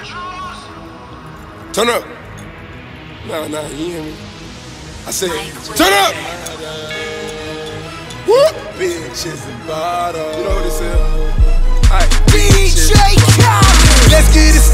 Turn up. Nah, nah, you hear me? I said, turn up. Whoop. Bitches and bottles. You know what this is? Alright. DJ Khaled. Let's get it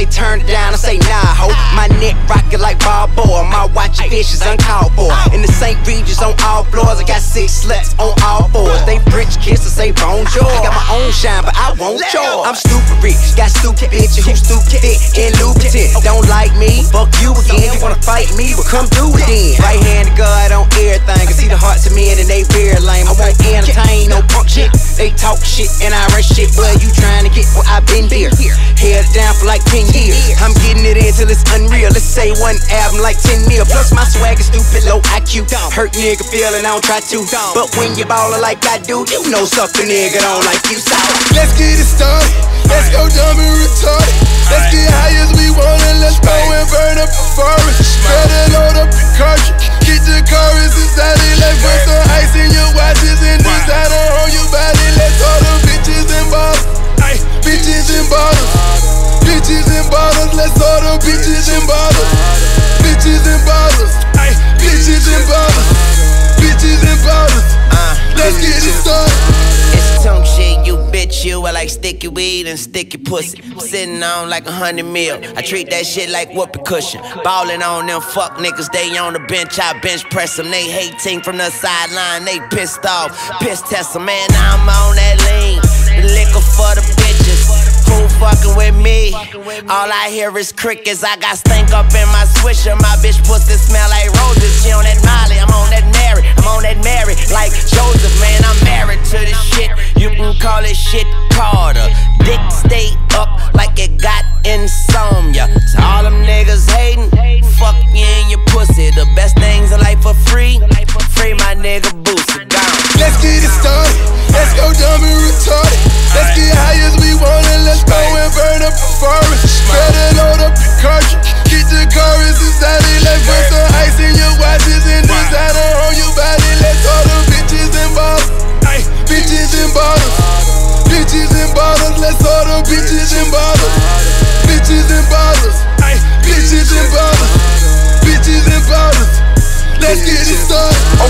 say turn it down, I say nah, ho. My neck rockin' like Balboa. My watch fishes uncalled for. In the St. Regis on all floors, I got six sluts on all fours. They French kiss and say bonjour. I got my own shine, but I won't yours. I'm stupid rich, got stupid bitches who stupid thick and lubricant. Don't like me, fuck you again. You wanna fight me, well come do it then. Right hand to God on I'm it in till it's unreal. Let's say one album like 10 mil. Plus my swag is stupid, low IQ. Hurt nigga feeling, I don't try to. But when you ballin' like I do, you know sucker nigga don't like you. So Let's get it started. Let's go dumb and retarded. Let's get high as we want and let's go and burn up a forest. Better load up your cartridge. Get the chorus and bottles. Bitches and bottles. Bitches and bottles. Bitches and bottles. Let's get it started. It's some shit, you bitch, you I like sticky weed and sticky pussy. Sitting on like a hundred mil. I treat that shit like whoopee cushion. Ballin' on them fuck niggas, they on the bench, I bench press them. They hating from the sideline, they pissed off. Piss test them, man, I'm on that lean. The liquor for the fucking with me? All I hear is crickets. I got stink up in my swisher. My bitch pussy smell like roses. She on that Molly, I'm on that Mary. I'm on that Mary like Joseph, man. I'm married to this shit. You can call it shit bottles. Let's order bitches and bottles. Bitches and bottles. Bitches and bottles. Bitches and bottles. Let's get it started.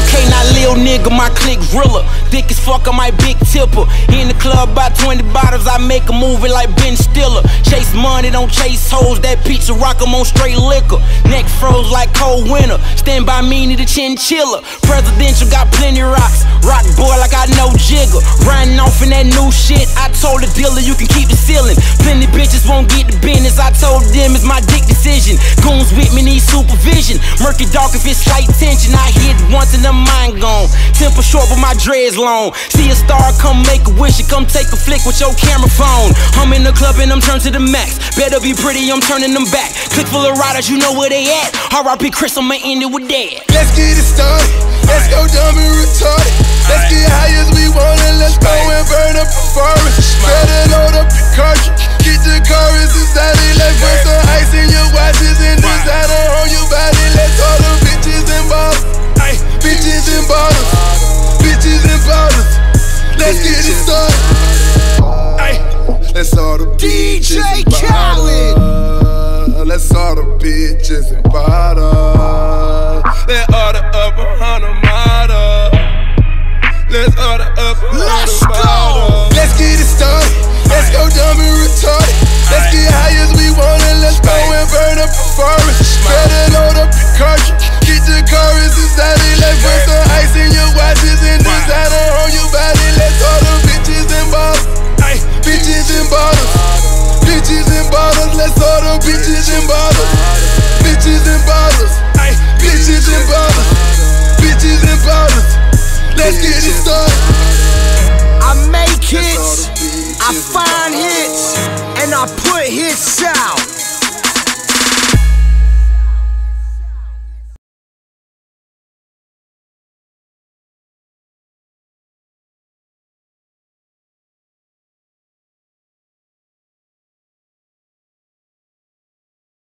Nigga, my click rilla. Thick as fuck on my big tipper. In the club, by 20 bottles, I make a movie like Ben Stiller. Chase money, don't chase hoes. That pizza rock 'em on straight liquor. Neck froze like cold winter. Stand by me, need a chinchilla. Presidential got plenty rocks. Rock boy like I know Jigga. Riding off in that new shit. I told the dealer you can keep the ceiling. Plenty bitches won't get the business. I told them it's my dick decision. Goons with me need supervision. Murky dark if it's slight tension. I hit once in the mind gone. Temper short but my dreads long. See a star, come make a wish. and Come take a flick with your camera phone. I'm in the club and I'm turned to the max. Better be pretty, I'm turning them back. Click full of riders, you know where they at. RIP Chris, I'ma end it with that. Let's get it started. Let's go dumb and retarded. Let's get high as we want and let's go and burn up a forest. Better load up your cartridge. Get the chorus inside it. Let's put some ice in your watches and designer bottles. Bitches and bottles. Let's get it started. Ay, let's order DJ Khaled. Let's order bitches and bottles. Let's order up Let's get it started. I make hits, I find hits, and I put hits out.